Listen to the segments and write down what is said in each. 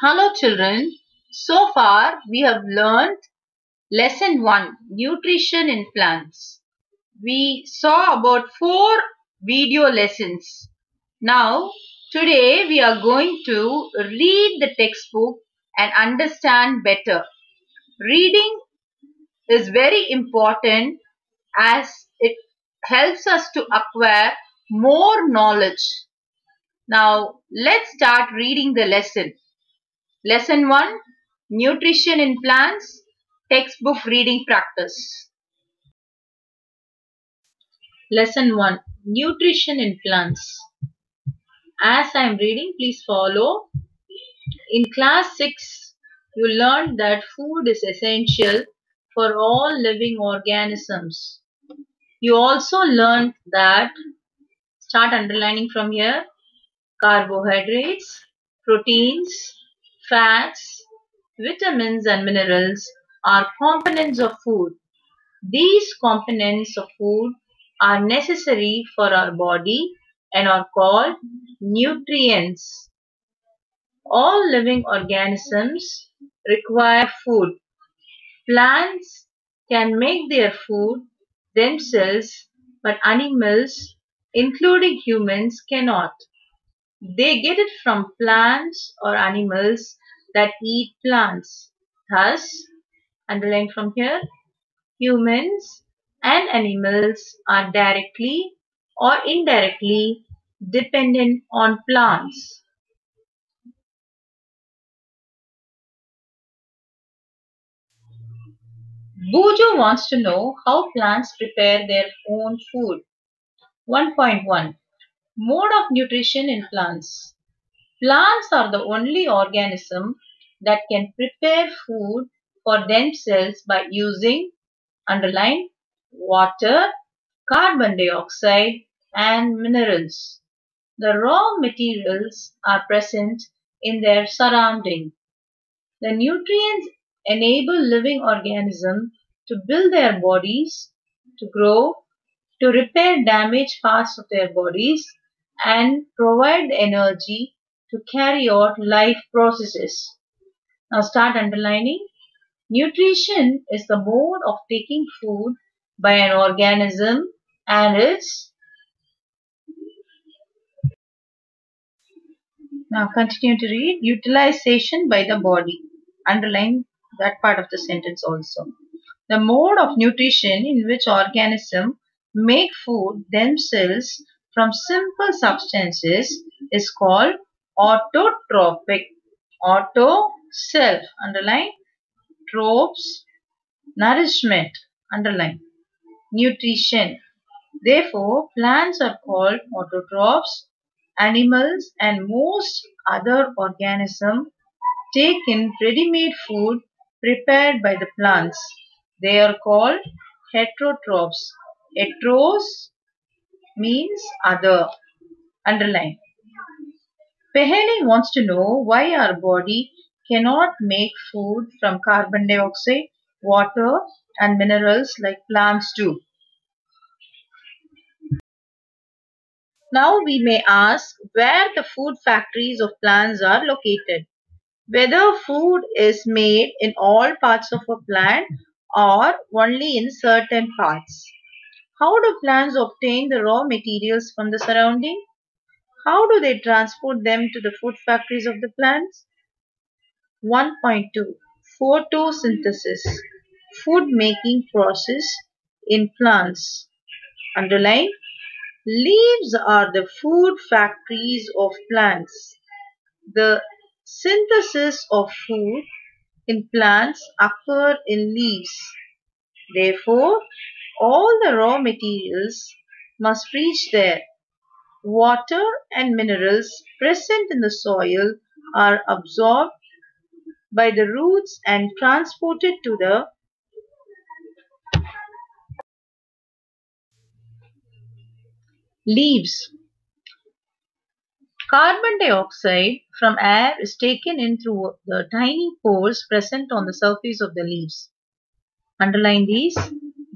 Hello children. So far we have learned lesson 1 nutrition in plants. We saw about 4 video lessons. Now today we are going to read the textbook and understand better. Reading is very important as it helps us to acquire more knowledge. Now let's start reading the lesson. Lesson 1 Nutrition in Plants Textbook Reading Practice. Lesson 1 Nutrition in Plants. As I am reading, please follow. In class 6, you learned that food is essential for all living organisms. You also learned that, start underlining from here, carbohydrates, proteins, fats, vitamins and minerals are components of food. These components of food are necessary for our body and are called nutrients. All living organisms require food. Plants can make their food themselves but animals including humans cannot. They get it from plants or animals that eat plants. Thus, underline from here, humans and animals are directly or indirectly dependent on plants. Boojho wants to know how plants prepare their own food. 1.1 Mode of nutrition in plants. Plants are the only organism that can prepare food for themselves by using, underline, water, carbon dioxide and minerals. The raw materials are present in their surrounding. The nutrients enable living organisms to build their bodies, to grow, to repair damaged parts of their bodies and provide energy to carry out life processes. Now start underlining. Nutrition is the mode of taking food by an organism and its now continue to read utilization by the body. Underline that part of the sentence also. The mode of nutrition in which organisms make food themselves from simple substances is called autotrophic. Auto, self, underline. Trophos, nourishment, underline. Nutrition. Therefore, plants are called autotrophs. Animals and most other organisms take in ready-made food prepared by the plants. They are called heterotrophs. Heteros means other. Underline. Paheli wants to know why our body cannot make food from carbon dioxide, water and minerals like plants do. Now we may ask where the food factories of plants are located. Whether food is made in all parts of a plant or only in certain parts. How do plants obtain the raw materials from the surrounding? How do they transport them to the food factories of the plants? 1.2 Photosynthesis Food making process in plants. Underline Leaves are the food factories of plants. The synthesis of food in plants occur in leaves. Therefore, all the raw materials must reach there. Water and minerals present in the soil are absorbed by the roots and transported to the leaves. Carbon dioxide from air is taken in through the tiny pores present on the surface of the leaves. Underline these.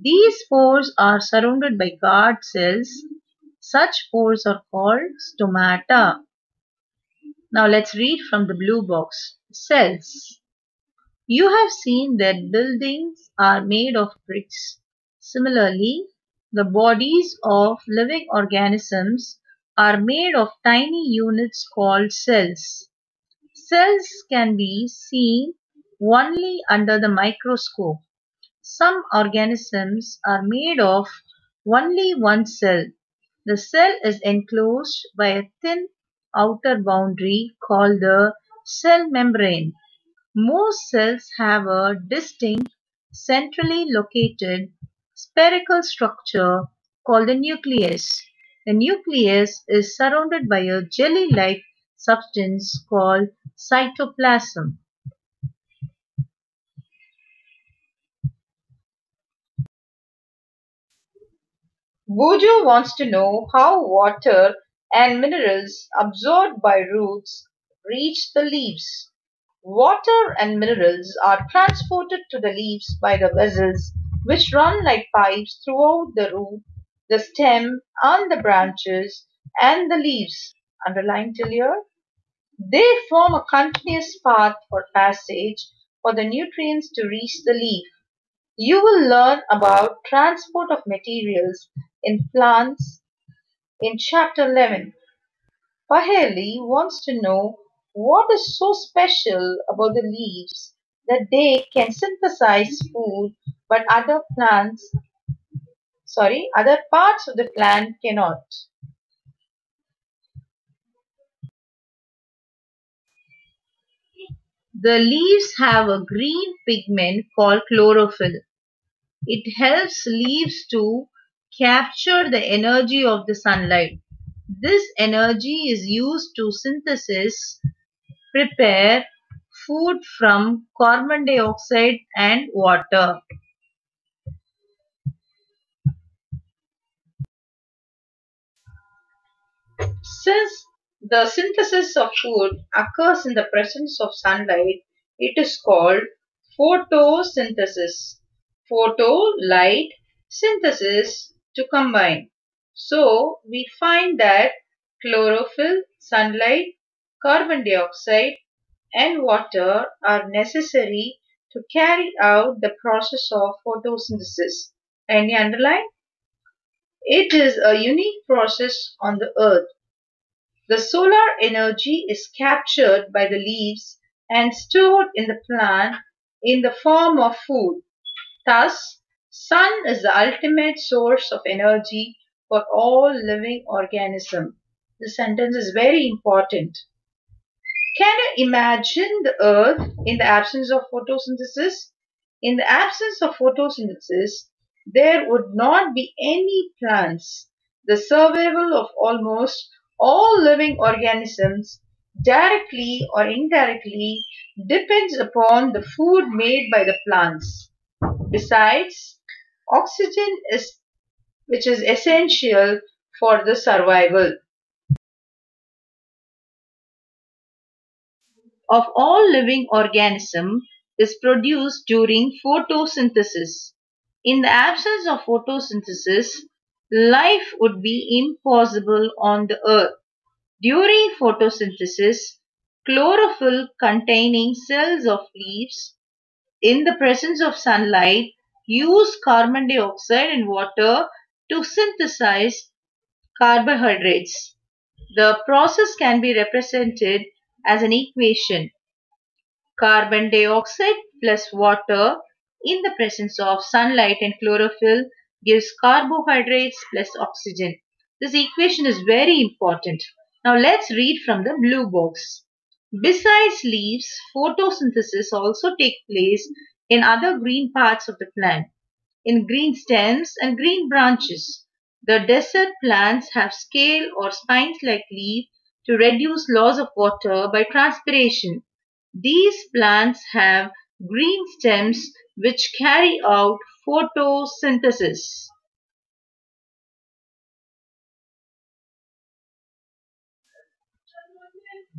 These pores are surrounded by guard cells. Such pores are called stomata. Now let's read from the blue box. Cells. You have seen that buildings are made of bricks. Similarly, the bodies of living organisms are made of tiny units called cells. Cells can be seen only under the microscope. Some organisms are made of only one cell. The cell is enclosed by a thin outer boundary called the cell membrane. Most cells have a distinct, centrally located spherical structure called the nucleus. The nucleus is surrounded by a jelly-like substance called cytoplasm. Boojho wants to know how water and minerals absorbed by roots reach the leaves. Water and minerals are transported to the leaves by the vessels which run like pipes throughout the root, the stem, and the branches, and the leaves. Underline till here. They form a continuous path for passage for the nutrients to reach the leaf. You will learn about transport of materials in plants in chapter 11. Paheli wants to know what is so special about the leaves that they can synthesize food but other plants sorry other parts of the plant cannot. The leaves have a green pigment called chlorophyll. It helps leaves to capture the energy of the sunlight. This energy is used to synthesis, prepare food from carbon dioxide and water. Since the synthesis of food occurs in the presence of sunlight, it is called photosynthesis. Photo, light, synthesis, to combine. So, we find that chlorophyll, sunlight, carbon dioxide and water are necessary to carry out the process of photosynthesis. Any underline? It is a unique process on the earth. The solar energy is captured by the leaves and stored in the plant in the form of food. Thus, sun is the ultimate source of energy for all living organisms. This sentence is very important. Can you imagine the earth in the absence of photosynthesis? In the absence of photosynthesis, there would not be any plants. The survival of almost all living organisms directly or indirectly depends upon the food made by the plants. Besides, oxygen is which is essential for the survival. Of all living organism is produced during photosynthesis. In the absence of photosynthesis, life would be impossible on the earth. During photosynthesis, chlorophyll containing cells of leaves in the presence of sunlight use carbon dioxide and water to synthesize carbohydrates. The process can be represented as an equation. Carbon dioxide plus water in the presence of sunlight and chlorophyll gives carbohydrates plus oxygen. This equation is very important. Now let's read from the blue box. Besides leaves, photosynthesis also takes place in other green parts of the plant, in green stems and green branches. The desert plants have scale or spines-like leaves to reduce loss of water by transpiration. These plants have green stems which carry out photosynthesis.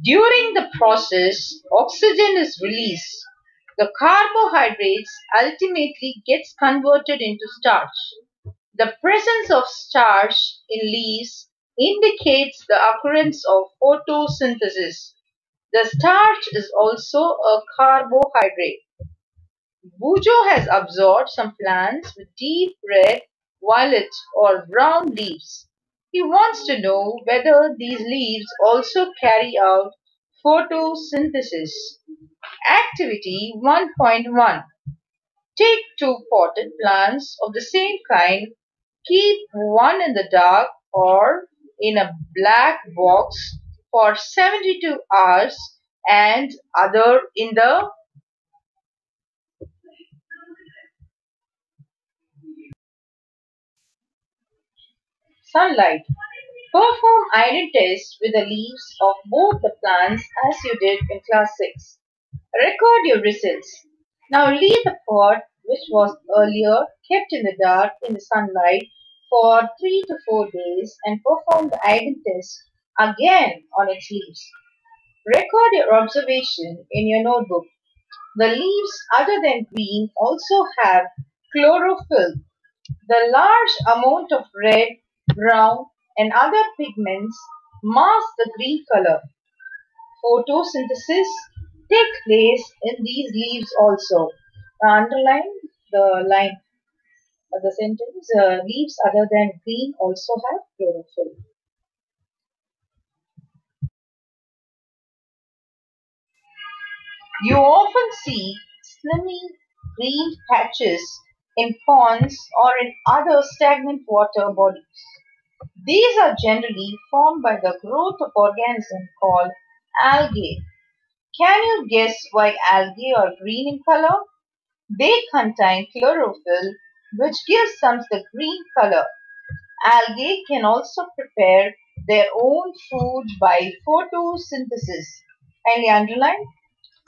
During the process, oxygen is released. The carbohydrates ultimately gets converted into starch. The presence of starch in leaves indicates the occurrence of photosynthesis. The starch is also a carbohydrate. Boojho has observed some plants with deep red, violet or brown leaves. He wants to know whether these leaves also carry out photosynthesis. Activity 1.1 Take two potted plants of the same kind, keep one in the dark or in a black box for 72 hours and other in the sunlight. Perform iodine tests with the leaves of both the plants as you did in class 6. Record your results. Now leave the pot which was earlier kept in the dark in the sunlight for 3 to 4 days and perform the iodine test again on its leaves. Record your observation in your notebook. The leaves other than green also have chlorophyll. The large amount of red, brown and other pigments mask the green color. Photosynthesis takes place in these leaves also. Now underline the line of the sentence. Uh, leaves other than green also have chlorophyll. You often see slimy green patches in ponds or in other stagnant water bodies. These are generally formed by the growth of organisms called algae. Can you guess why algae are green in color? They contain chlorophyll which gives them the green color. Algae can also prepare their own food by photosynthesis. Kindly underline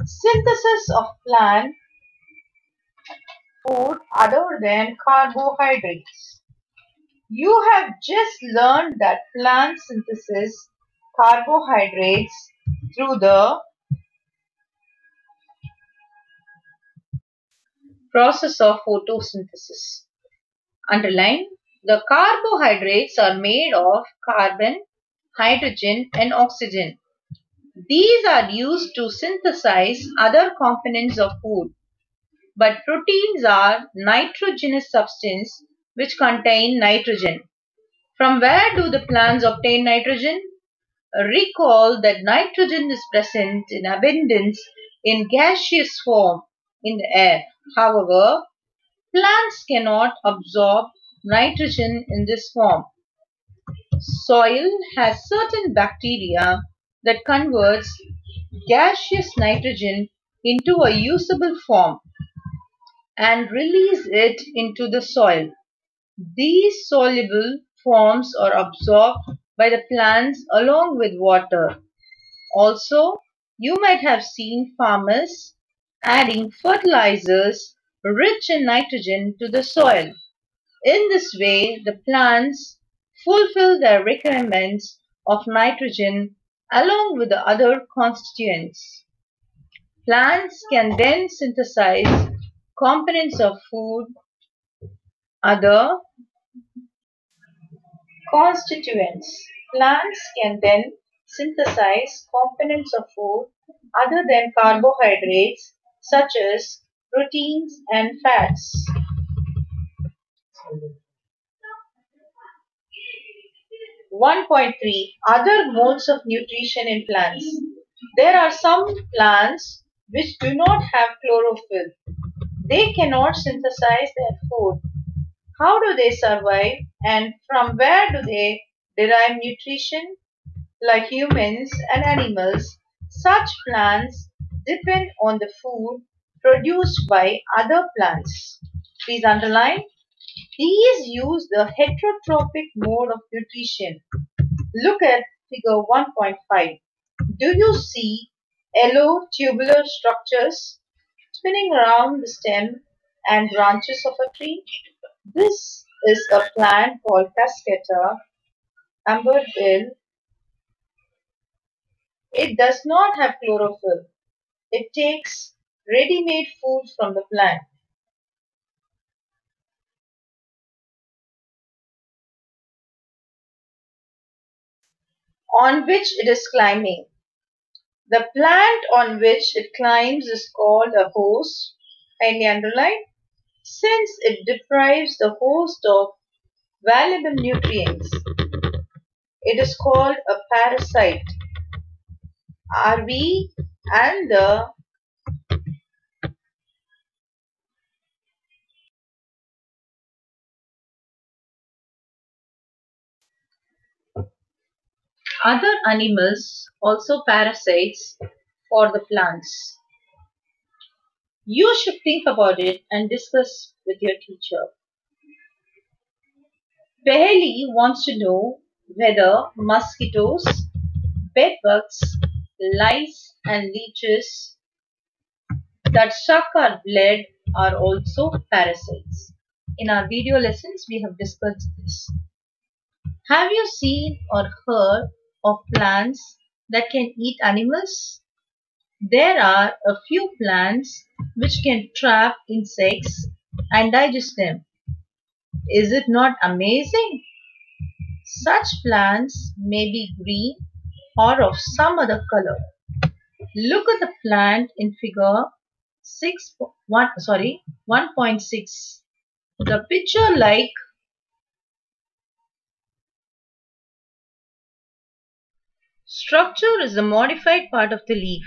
synthesis of plant food other than carbohydrates. You have just learned that plants synthesis carbohydrates through the process of photosynthesis. Underline the carbohydrates are made of carbon, hydrogen and oxygen. These are used to synthesize other components of food. But proteins are nitrogenous substance which contain nitrogen. From where do the plants obtain nitrogen? Recall that nitrogen is present in abundance in gaseous form in the air. However, plants cannot absorb nitrogen in this form. Soil has certain bacteria that converts gaseous nitrogen into a usable form and release it into the soil. These soluble forms are absorbed by the plants along with water. Also, you might have seen farmers adding fertilizers rich in nitrogen to the soil. In this way, the plants fulfill their requirements of nitrogen along with the other constituents. Plants can then synthesize components of food, other constituents. Plants can then synthesize components of food other than carbohydrates such as proteins and fats. One point three other modes of nutrition in plants. There are some plants which do not have chlorophyll. They cannot synthesize their food. How do they survive and from where do they derive nutrition? Like humans and animals, such plants depend on the food produced by other plants. Please underline. These use the heterotrophic mode of nutrition. Look at figure 1.5. Do you see yellow tubular structures spinning around the stem and branches of a tree? This is a plant called Cuscuta Amarbel. It does not have chlorophyll. It takes ready-made food from the plant. on which it is climbing. The plant on which it climbs is called a host, kindly underline, since it deprives the host of valuable nutrients. It is called a parasite. We and the other animals also parasites for the plants. You should think about it and discuss with your teacher. Paheli wants to know whether mosquitoes, bedbugs, lice and leeches that suck our blood are also parasites. In our video lessons, we have discussed this. Have you seen or heard of plants that can eat animals? There are a few plants which can trap insects and digest them. Is it not amazing? Such plants may be green or of some other color. Look at the plant in figure 6 1 sorry 1.6. The picture like structure is the modified part of the leaf.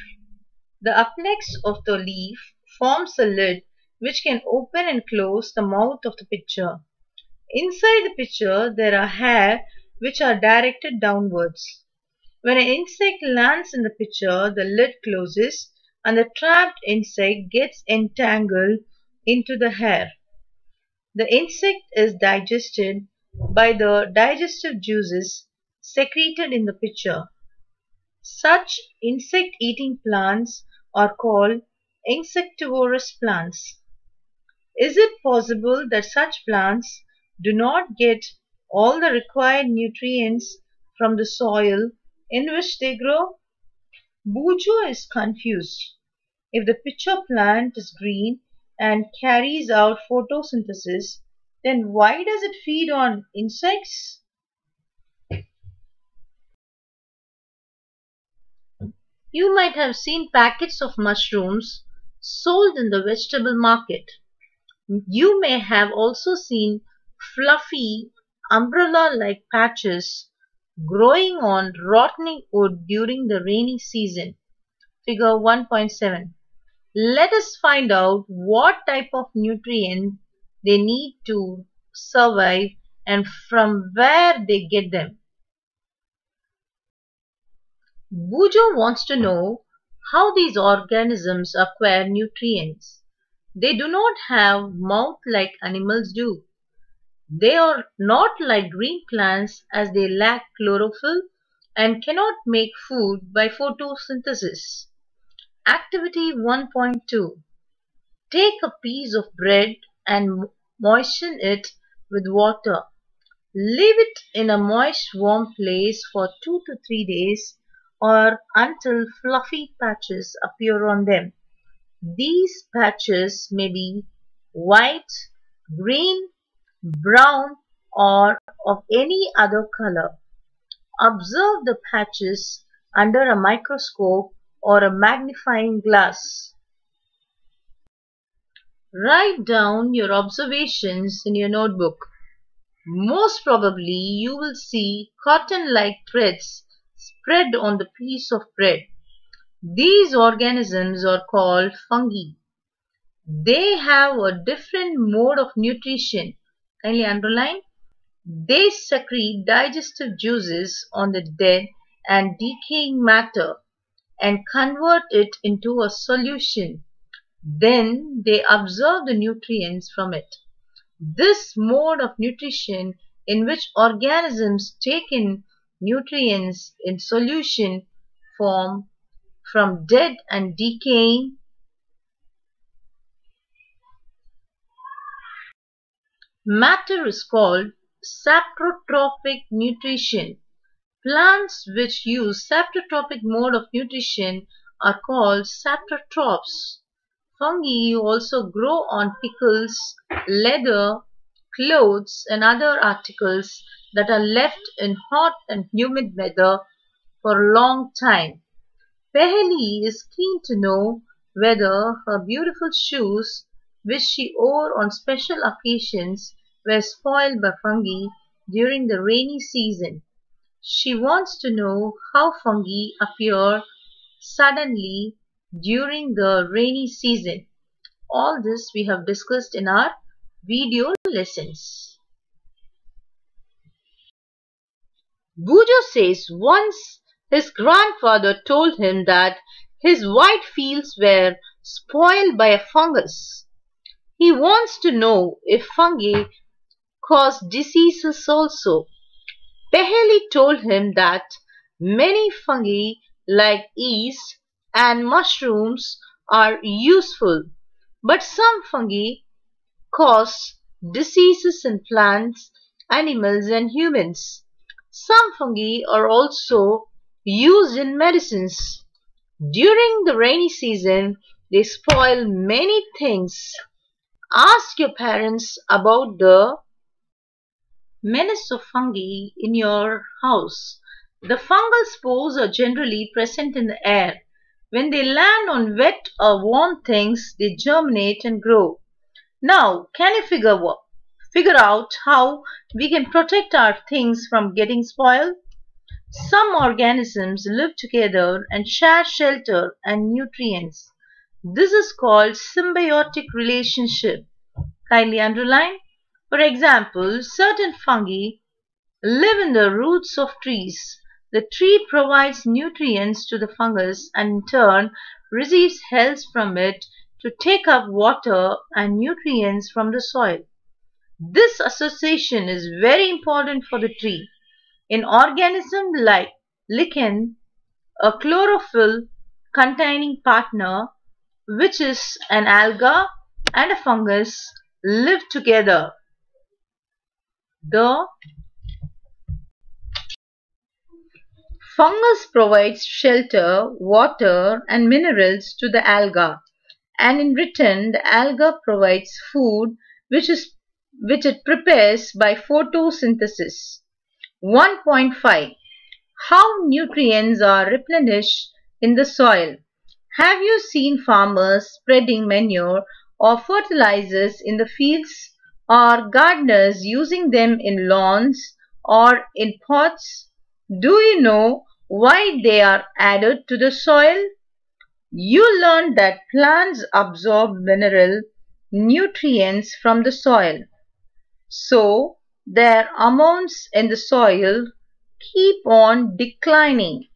The apex of the leaf forms a lid which can open and close the mouth of the pitcher. Inside the pitcher there are hair which are directed downwards. When an insect lands in the pitcher, the lid closes and the trapped insect gets entangled into the hair. The insect is digested by the digestive juices secreted in the pitcher. Such insect-eating plants are called insectivorous plants. Is it possible that such plants do not get all the required nutrients from the soil in which they grow? Boojho is confused. If the pitcher plant is green and carries out photosynthesis, then why does it feed on insects? You might have seen packets of mushrooms sold in the vegetable market. You may have also seen fluffy umbrella-like patches growing on rotting wood during the rainy season. Figure 1.7. Let us find out what type of nutrient they need to survive and from where they get them. Boojho wants to know how these organisms acquire nutrients. They do not have mouth like animals do. They are not like green plants as they lack chlorophyll and cannot make food by photosynthesis. Activity 1.2 Take a piece of bread and moisten it with water. Leave it in a moist warm place for 2 to 3 days or until fluffy patches appear on them. These patches may be white, green, brown or of any other color. Observe the patches under a microscope or a magnifying glass. Write down your observations in your notebook. Most probably you will see cotton-like threads spread on the piece of bread. These organisms are called fungi. They have a different mode of nutrition. Kindly underline. They secrete digestive juices on the dead and decaying matter and convert it into a solution. Then they absorb the nutrients from it. This mode of nutrition in which organisms take in nutrients in solution form from dead and decaying matter is called saprotrophic nutrition. Plants which use saprotrophic mode of nutrition are called saprotrophs. Fungi also grow on pickles, leather, clothes and other articles that are left in hot and humid weather for a long time. Paheli is keen to know whether her beautiful shoes, which she wore on special occasions, were spoiled by fungi during the rainy season. She wants to know how fungi appear suddenly during the rainy season. All this we have discussed in our video lessons. Boojho says once his grandfather told him that his white fields were spoiled by a fungus. He wants to know if fungi cause diseases also. Paheli told him that many fungi like yeast and mushrooms are useful, but some fungi cause diseases in plants, animals and humans. Some fungi are also used in medicines. During the rainy season, they spoil many things. Ask your parents about the menace of fungi in your house. The fungal spores are generally present in the air. When they land on wet or warm things, they germinate and grow. Now, can you figure, figure out how we can protect our things from getting spoiled? Some organisms live together and share shelter and nutrients. This is called symbiotic relationship. Kindly underline. For example, certain fungi live in the roots of trees. The tree provides nutrients to the fungus and in turn receives help from it to take up water and nutrients from the soil. This association is very important for the tree. In organisms like lichen, a chlorophyll containing partner, which is an alga and a fungus, live together. The fungus provides shelter, water and minerals to the alga and in return the alga provides food which is which it prepares by photosynthesis. 1.5 How nutrients are replenished in the soil. Have you seen farmers spreading manure or fertilizers in the fields? or gardeners using them in lawns or in pots? Do you know why they are added to the soil? You learned that plants absorb mineral nutrients from the soil. So, their amounts in the soil keep on declining.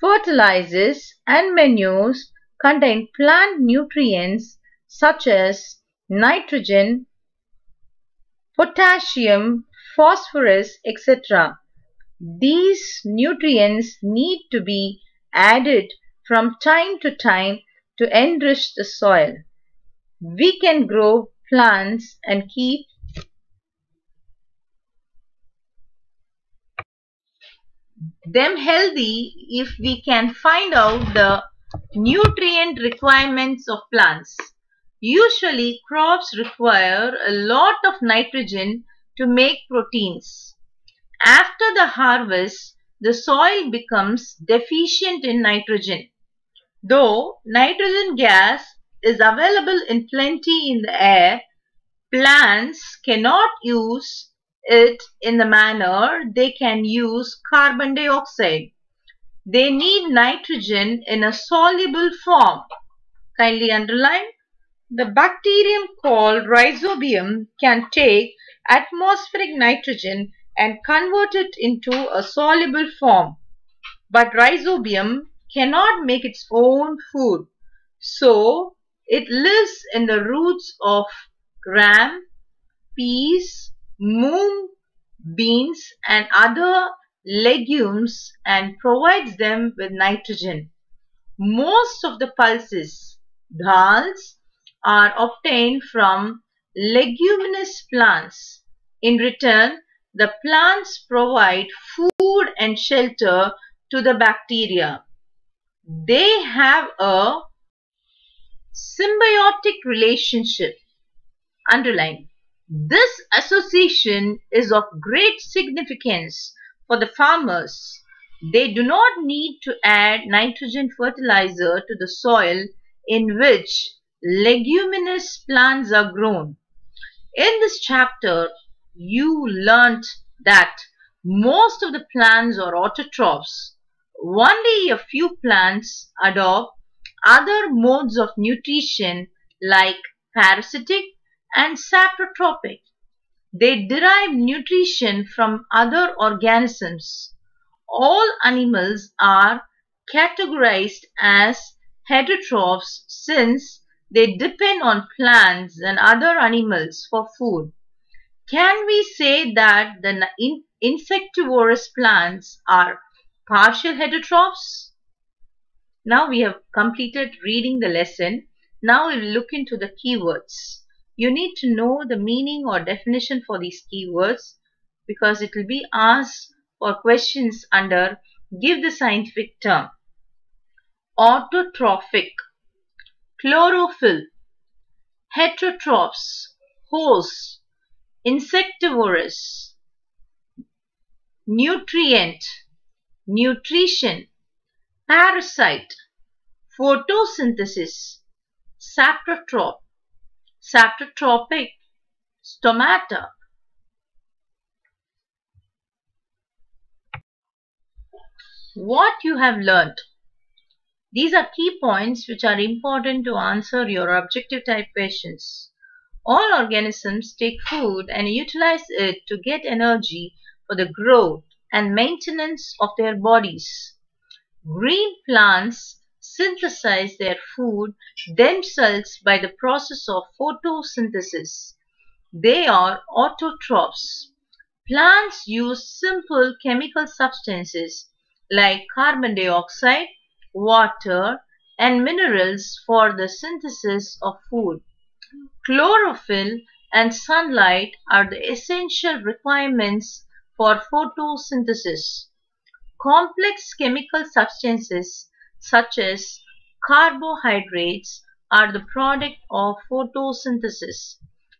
Fertilizers and manures contain plant nutrients such as nitrogen, potassium, phosphorus, etc. These nutrients need to be added from time to time to enrich the soil. We can grow plants and keep them healthy if we can find out the nutrient requirements of plants. Usually crops require a lot of nitrogen to make proteins. After the harvest, the soil becomes deficient in nitrogen. Though nitrogen gas is available in plenty in the air, plants cannot use it in the manner they can use carbon dioxide. They need nitrogen in a soluble form. Kindly underline. The bacterium called rhizobium can take atmospheric nitrogen and convert it into a soluble form. But rhizobium cannot make its own food. So, it lives in the roots of gram, peas, mung, beans and other legumes and provides them with nitrogen. Most of the pulses, dals, are obtained from leguminous plants. In return, the plants provide food and shelter to the bacteria. They have a symbiotic relationship. Underline. This association is of great significance for the farmers. They do not need to add nitrogen fertilizer to the soil in which leguminous plants are grown. In this chapter, you learnt that most of the plants are autotrophs. Only a few plants adopt other modes of nutrition like parasitic and saprotrophic. They derive nutrition from other organisms. All animals are categorized as heterotrophs since they depend on plants and other animals for food. Can we say that the in insectivorous plants are partial heterotrophs? Now we have completed reading the lesson. Now we will look into the keywords. You need to know the meaning or definition for these keywords because it will be asked for questions under give the scientific term. Autotrophic, chlorophyll, heterotrophs, host, insectivorous, nutrient, nutrition, parasite, photosynthesis, saprotroph, saprotrophic, stomata. What you have learnt. These are key points which are important to answer your objective type questions. All organisms take food and utilize it to get energy for the growth and maintenance of their bodies. Green plants synthesize their food themselves by the process of photosynthesis. They are autotrophs. Plants use simple chemical substances like carbon dioxide, water, and minerals for the synthesis of food. Chlorophyll and sunlight are the essential requirements for photosynthesis. Complex chemical substances such as carbohydrates are the product of photosynthesis.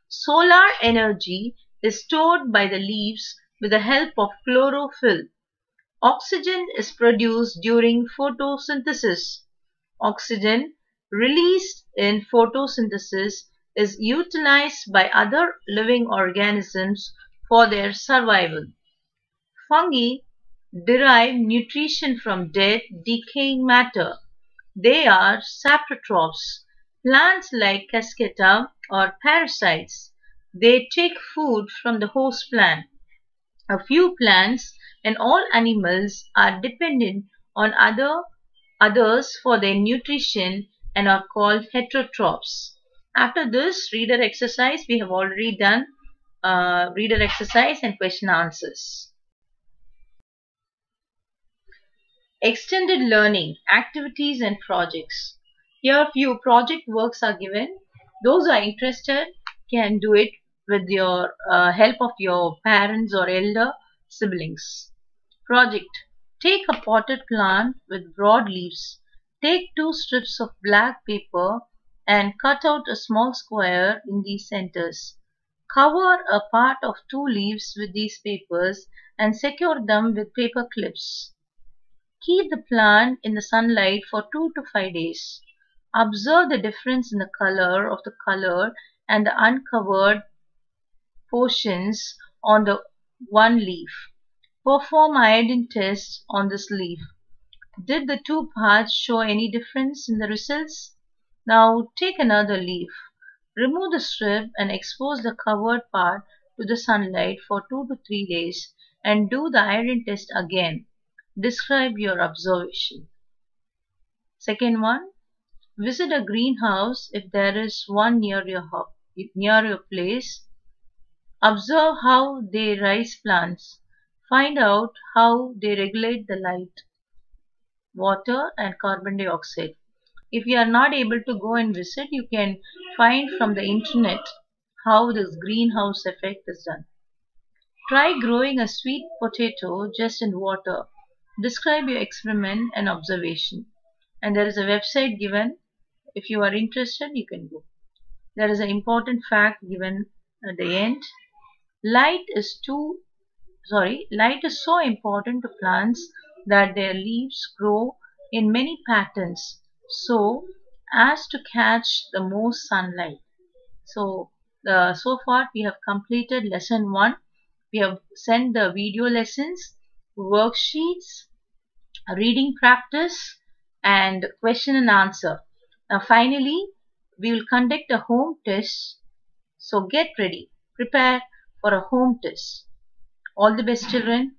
Solar energy is stored by the leaves with the help of chlorophyll. Oxygen is produced during photosynthesis. Oxygen released in photosynthesis is utilized by other living organisms for their survival. Fungi derive nutrition from dead, decaying matter. They are saprotrophs. Plants like Cuscuta are parasites. They take food from the host plant. A few plants and all animals are dependent on other others for their nutrition and are called heterotrophs. After this reader exercise, we have already done uh, reader exercise and question answers. Extended learning, activities and projects. Here a few project works are given. Those who are interested can do it with your uh, help of your parents or elder siblings. Project. Take a potted plant with broad leaves. Take two strips of black paper and cut out a small square in these centers. Cover a part of two leaves with these papers and secure them with paper clips. Keep the plant in the sunlight for 2 to 5 days. Observe the difference in the color of the color and the uncovered portions on the one leaf. Perform iodine test on this leaf. Did the two parts show any difference in the results? Now take another leaf. Remove the strip and expose the covered part to the sunlight for 2 to 3 days and do the iodine test again. Describe your observation. Second one, visit a greenhouse if there is one near your near your place. Observe how they raise plants. Find out how they regulate the light, water and carbon dioxide. If you are not able to go and visit, you can find from the internet how this greenhouse effect is done. Try growing a sweet potato just in water Describe your experiment and observation. And there is a website given. If you are interested, you can go. There is an important fact given at the end. Light is too sorry, light is so important to plants that their leaves grow in many patterns so as to catch the most sunlight. So, uh, so far we have completed lesson 1. We have sent the video lessons, worksheets, reading practice and question and answer. Now finally, we will conduct a home test. So get ready. Prepare for a home test. All the best children.